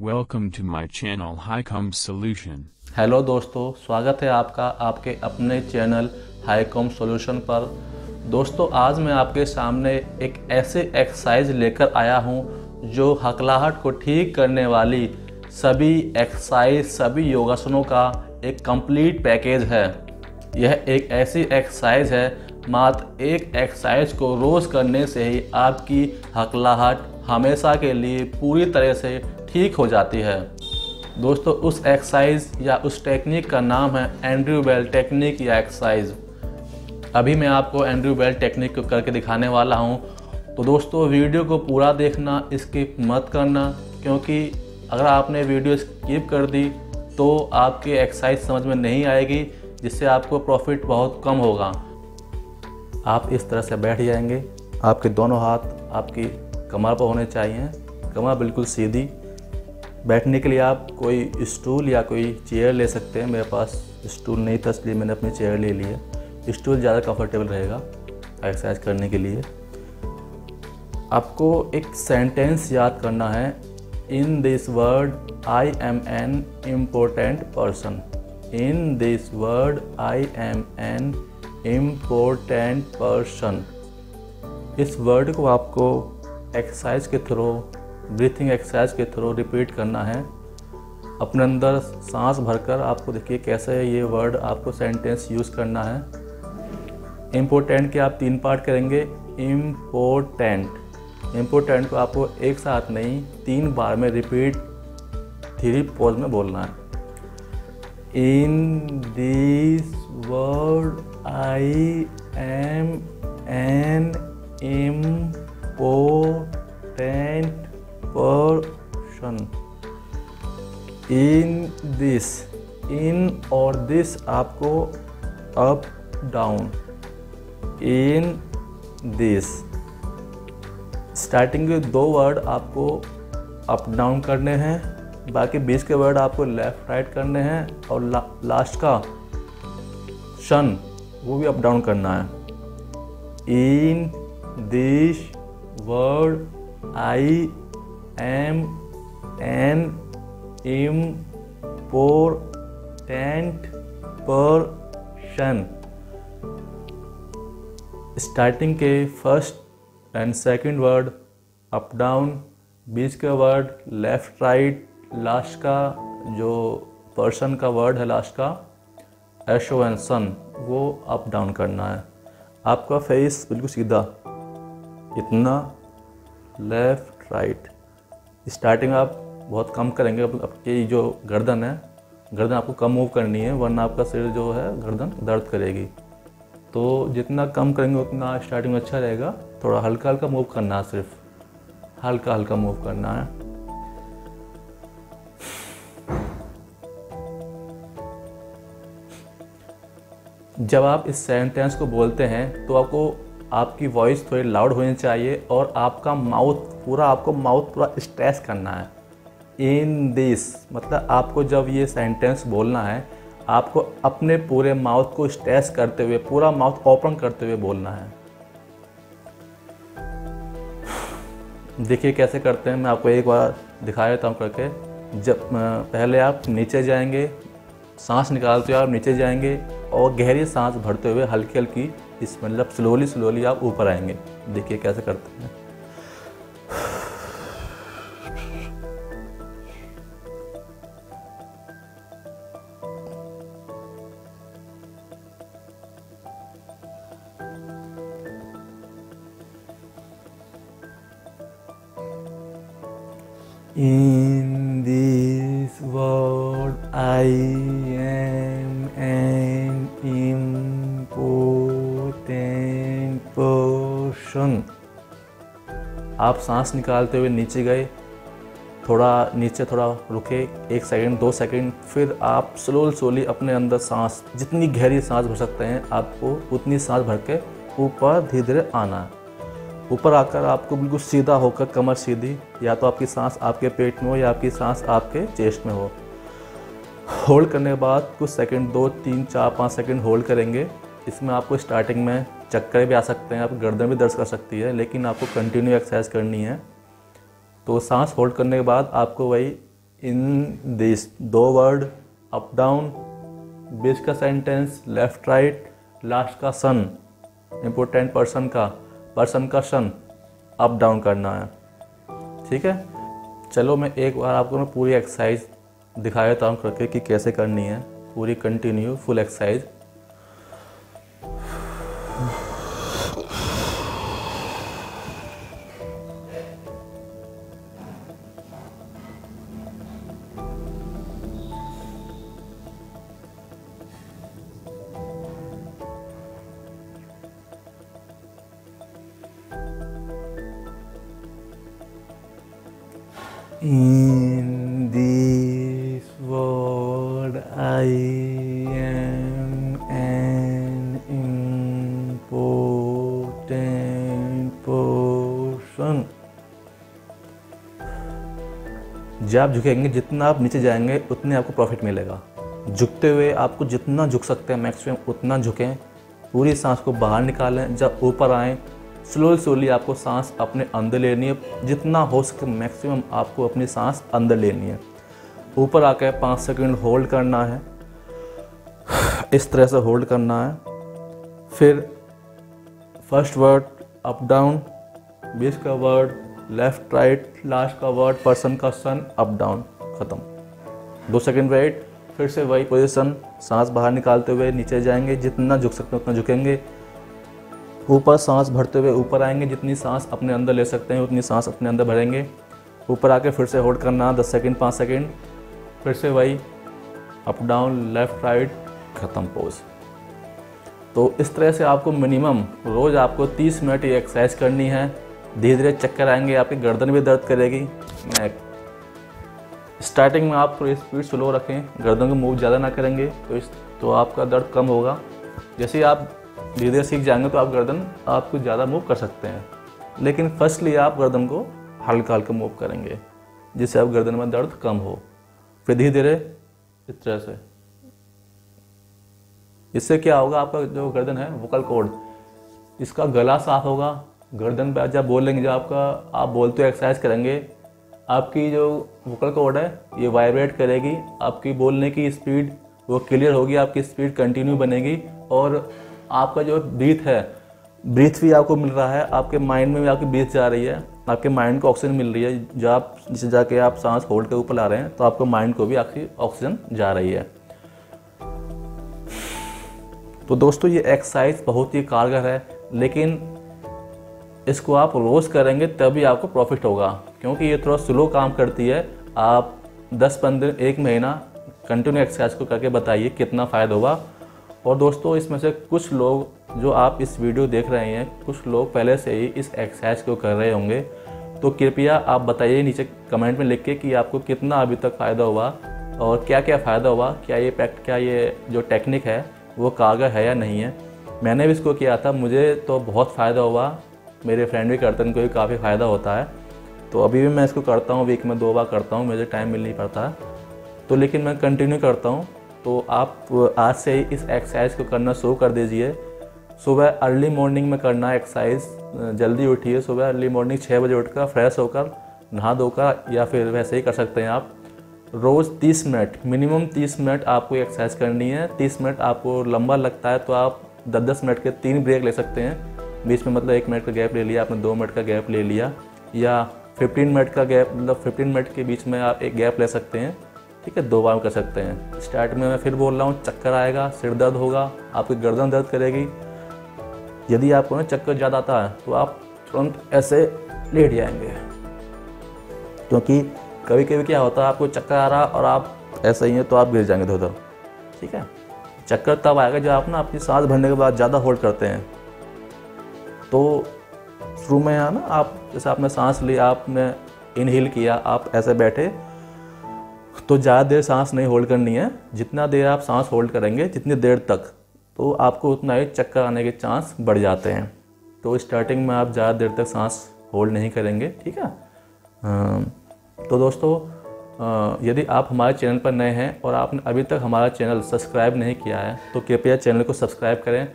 Welcome to my channel Highcom Solution. Hello दोस्तों, स्वागत है आपका आपके अपने चैनल हाईकॉम सॉल्यूशन पर दोस्तों, आज मैं आपके सामने एक ऐसे एक्सरसाइज लेकर आया हूँ जो हकलाहट को ठीक करने वाली सभी एक्सरसाइज सभी योगासनों का एक कंप्लीट पैकेज है यह एक ऐसी एक्सरसाइज है, मात्र एक एक्सरसाइज को रोज़ करने से ही आपकी हकलाहट हमेशा के लिए पूरी तरह से ठीक हो जाती है। दोस्तों, उस एक्सरसाइज या उस टेक्निक का नाम है एंड्रयू बेल टेक्निक या एक्सरसाइज अभी मैं आपको एंड्रयू बेल टेक्निक को करके दिखाने वाला हूँ। तो दोस्तों वीडियो को पूरा देखना स्किप मत करना, क्योंकि अगर आपने वीडियो स्किप कर दी तो आपकी एक्सरसाइज समझ में नहीं आएगी, जिससे आपको प्रॉफिट बहुत कम होगा। आप इस तरह से बैठ जाएँगे। आपके दोनों हाथ आपकी कमर पर होने चाहिए। कमर बिल्कुल सीधी बैठने के लिए आप कोई स्टूल या कोई चेयर ले सकते हैं। मेरे पास स्टूल नहीं था, इसलिए मैंने अपनी चेयर ले ली है। स्टूल ज़्यादा कंफर्टेबल रहेगा एक्सरसाइज करने के लिए। आपको एक सेंटेंस याद करना है। In this word I am an important person in this word I am an important person इस वर्ड को आपको एक्सरसाइज के थ्रू ब्रीथिंग एक्सरसाइज के थ्रू रिपीट करना है। अपने अंदर सांस भरकर आपको देखिए कैसे ये वर्ड आपको सेंटेंस यूज़ करना है। इम्पोर्टेंट के आप तीन पार्ट करेंगे। इम्पोर्टेंट इम्पोर्टेंट को आपको एक साथ नहीं, तीन बार में रिपीट थ्री पोज में बोलना है। In this word I am an important person in this in और दिस आपको up down in this starting के दो वर्ड आपको अप डाउन करने हैं. बाकी बीस के वर्ड आपको लेफ़्ट राइट करने हैं. और ला, लास्ट का शन वो भी अप डाउन करना है. In this word I am an important person starting के first and second word up down बीच का वर्ड लेफ़्ट राइट लास्ट का जो पर्सन का वर्ड है लास्ट का एशो एंड सन वो अप डाउन करना है। आपका फेस बिल्कुल सीधा। इतना लेफ़्ट राइट स्टार्टिंग आप बहुत कम करेंगे आपकी जो गर्दन है, गर्दन आपको कम मूव करनी है, वरना आपका सिर जो है, गर्दन दर्द करेगी। तो जितना कम करेंगे, उतना स्टार्टिंग में अच्छा रहेगा। थोड़ा हल्का हल्का मूव करना है सिर्फ़। हल्का हल्का मूव करना है। जब आप इस सेंटेंस को बोलते हैं तो आपको आपकी वॉइस थोड़ी लाउड होनी चाहिए और आपका माउथ पूरा, आपको माउथ पूरा स्ट्रेस करना है। इन दिस मतलब आपको जब ये सेंटेंस बोलना है, आपको अपने पूरे माउथ को स्ट्रेस करते हुए, पूरा माउथ ओपन करते हुए बोलना है। देखिए कैसे करते हैं, मैं आपको एक बार दिखा देता हूँ करके। जब पहले आप नीचे जाएँगे, सांस निकालते हुए आप नीचे जाएँगे और गहरी सांस भरते हुए हल्की हल्की इस मतलब स्लोली स्लोली आप ऊपर आएँगे। देखिए कैसे करते हैं। In this world, I आप सांस निकालते हुए नीचे गए, थोड़ा नीचे थोड़ा रुके, एक सेकंड, दो सेकंड, फिर आप स्लो स्लोली अपने अंदर सांस, जितनी गहरी सांस भर सकते हैं, आपको उतनी सांस भर के ऊपर धीरे धीरे आना। ऊपर आकर आपको बिल्कुल सीधा होकर कमर सीधी, या तो आपकी सांस आपके पेट में हो, या आपकी सांस आपके चेस्ट में हो। होल्ड करने के बाद कुछ सेकंड, दो, तीन, चार, पाँच सेकंड होल्ड करेंगे। इसमें आपको स्टार्टिंग में चक्कर भी आ सकते हैं, आप गर्दन भी दर्द कर सकती है, लेकिन आपको कंटिन्यू एक्सरसाइज करनी है। तो सांस होल्ड करने के बाद आपको वही इन दिस दो वर्ड अप डाउन बीच का सेंटेंस लेफ़्ट राइट लास्ट का सन इम्पोर्टेंट पर्सन का पर्सन का सन अप डाउन करना है। ठीक है? चलो मैं एक बार आपको मैं पूरी एक्सरसाइज दिखा देता हूँ करके कि कैसे करनी है। पूरी continue full exercise In this world, I am an important person. जब आप झुकेंगे जितना आप नीचे जाएँगे उतने आपको प्रॉफिट मिलेगा झुकते हुए आपको जितना झुक सकते हैं मैक्सिमम उतना झुकें पूरी सांस को बाहर निकालें जब ऊपर आएँ स्लोली स्लोली आपको सांस अपने अंदर लेनी है। जितना हो सके मैक्सिमम आपको अपनी सांस अंदर लेनी है। ऊपर आकर पाँच सेकंड होल्ड करना है। इस तरह से होल्ड करना है। फिर फ़र्स्ट वर्ड, अप डाउन, बीच का वर्ड, लेफ़्ट, राइट, लास्ट का वर्ड, पर्सन का सन, अप डाउन, ख़त्म। दो सेकंड वेट, फिर से वही पोजीशन, सांस बाहर निकालते हुए नीचे जाएँगे। जितना झुक सकते हैं उतना झुकेंगे। ऊपर सांस भरते हुए ऊपर आएँगे, जितनी सांस अपने अंदर ले सकते हैं, उतनी सांस अपने अंदर भरेंगे। ऊपर आके फिर से होल्ड करना, दस सेकेंड, पाँच सेकेंड। फिर से वही अप डाउन लेफ़्ट राइट ख़त्म पोज तो इस तरह से आपको मिनिमम रोज़ आपको 30 मिनट ये एक्सरसाइज करनी है। धीरे धीरे चक्कर आएँगे आपकी गर्दन भी दर्द करेगी। मैं स्टार्टिंग में आप थोड़ी स्पीड स्लो रखें, गर्दन को मूव ज़्यादा ना करेंगे तो इस तो आपका दर्द कम होगा। जैसे आप धीरे धीरे सीख जाएँगे तो आप गर्दन आपको ज़्यादा मूव कर सकते हैं। लेकिन फर्स्टली आप गर्दन को हल्का हल्का मूव करेंगे, जिससे आप गर्दन में दर्द कम हो। फिर धीरे धीरे इस तरह से। इससे क्या होगा, आपका जो गर्दन है वोकल कोड इसका गला साफ़ होगा। गर्दन पे जब बोलेंगे, जब आपका, आप बोलते हो एक्सरसाइज करेंगे, आपकी जो वोकल कोड है, ये वाइब्रेट करेगी। आपकी बोलने की स्पीड वो क्लियर होगी, आपकी स्पीड कंटिन्यू बनेगी। और आपका जो ब्रीथ है ब्रीथ भी आपको मिल रहा है, आपके माइंड में भी आपकी ब्रीथ जा रही है, आपके माइंड को ऑक्सीजन मिल रही है। जब आप जिसे जाके आप सांस होल्ड के ऊपर ला रहे हैं तो आपके माइंड को भी आपकी ऑक्सीजन जा रही है। तो दोस्तों, ये एक्सरसाइज बहुत ही कारगर है, लेकिन इसको आप रोज़ करेंगे तभी आपको प्रॉफिट होगा, क्योंकि ये थोड़ा स्लो काम करती है। आप 10 पंद्रह, एक महीना कंटिन्यू एक्सरसाइज को करके बताइए कितना फ़ायदा होगा। और दोस्तों, इसमें से कुछ लोग जो आप इस वीडियो देख रहे हैं, कुछ लोग पहले से ही इस एक्सरसाइज को कर रहे होंगे। तो कृपया आप बताइए नीचे कमेंट में लिख के कि आपको कितना अभी तक फ़ायदा हुआ और क्या क्या फ़ायदा हुआ, क्या ये पैक्ट क्या ये जो टेक्निक है, वो कागर है या नहीं है। मैंने भी इसको किया था, मुझे तो बहुत फ़ायदा हुआ। मेरे फ्रेंड भी करते हैं, उनको भी काफ़ी फ़ायदा होता है। तो अभी भी मैं इसको करता हूँ, वीक में दो बार करता हूँ, मुझे टाइम मिल नहीं पाता तो लेकिन मैं कंटिन्यू करता हूँ। तो आप आज से ही इस एक्सरसाइज को करना शुरू कर दीजिए। सुबह अर्ली मॉर्निंग में करना एक्सरसाइज जल्दी उठिए। सुबह अर्ली मॉर्निंग छः बजे उठकर फ्रेश होकर नहा धोकर या फिर वैसे ही कर सकते हैं आप। रोज़ 30 मिनट मिनिमम 30 मिनट आपको एक्सरसाइज करनी है। 30 मिनट आपको लंबा लगता है तो आप 10-10 मिनट के तीन ब्रेक ले सकते हैं। बीच में मतलब एक मिनट का गैप ले लिया, आपने दो मिनट का गैप ले लिया। या 15 मिनट का गैप मतलब 15 मिनट के बीच में आप एक गैप ले सकते हैं। ठीक है, दो बार कर सकते हैं। स्टार्ट में मैं फिर बोल रहा हूँ, चक्कर आएगा, सिर दर्द होगा, आपकी गर्दन दर्द करेगी। यदि आपको ना चक्कर ज़्यादा आता है तो आप तुरंत ऐसे लेट जाएँगे। क्योंकि कभी कभी क्या होता है, आपको चक्कर आ रहा और आप ऐसे ही हैं तो आप गिर जाएँगे उधर ठीक है? चक्कर तब आएगा जब आप ना अपनी सांस भरने के बाद ज़्यादा होल्ड करते हैं। तो शुरू में ना, आप जैसे आपने सांस ली, आपने इनहेल किया, आप ऐसे बैठे तो ज़्यादा देर सांस नहीं होल्ड करनी है। जितना देर आप सांस होल्ड करेंगे, जितनी देर तक तो आपको उतना ही चक्कर आने के चांस बढ़ जाते हैं। तो स्टार्टिंग में आप ज़्यादा देर तक सांस होल्ड नहीं करेंगे, ठीक है? तो दोस्तों यदि आप हमारे चैनल पर नए हैं और आपने अभी तक हमारा चैनल सब्सक्राइब नहीं किया है तो कृपया चैनल को सब्सक्राइब करें।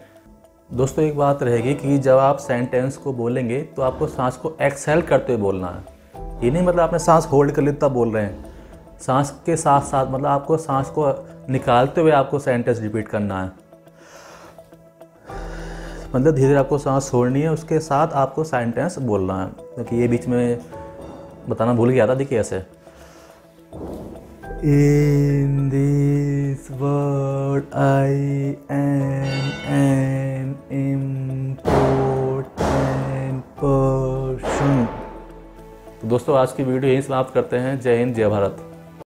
दोस्तों, एक बात रहेगी कि जब आप सेंटेंस को बोलेंगे तो आपको सांस को एक्सेल करते हुए बोलना है। ये नहीं मतलब आपने सांस होल्ड कर ली तब बोल रहे हैं। सांस के साथ साथ मतलब आपको सांस को निकालते हुए आपको सेंटेंस रिपीट करना है। मतलब धीरे धीरे आपको सांस छोड़नी है, उसके साथ आपको सेंटेंस बोलना है। क्योंकि ये बीच में बताना भूल गया था, देखिए ऐसे। In this world, I am important person. तो दोस्तों, आज की वीडियो यहीं समाप्त करते हैं। जय हिंद, जय भारत।